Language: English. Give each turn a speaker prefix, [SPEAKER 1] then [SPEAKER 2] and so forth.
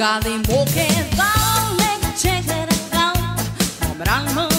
[SPEAKER 1] Godly walking, don't make a check that I.